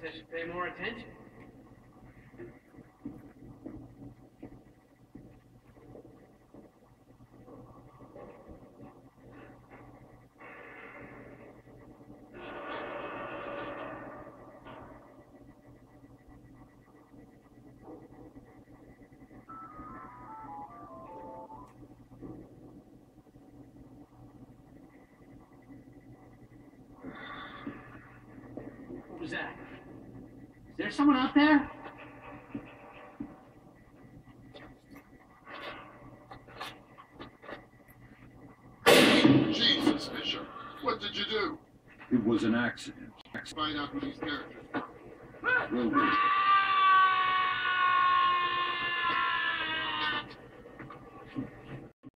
Guess I should pay more attention. Was that? Is there someone out there? Jesus, Bishop, what did you do? It was an accident. Find out who these characters are. Will do.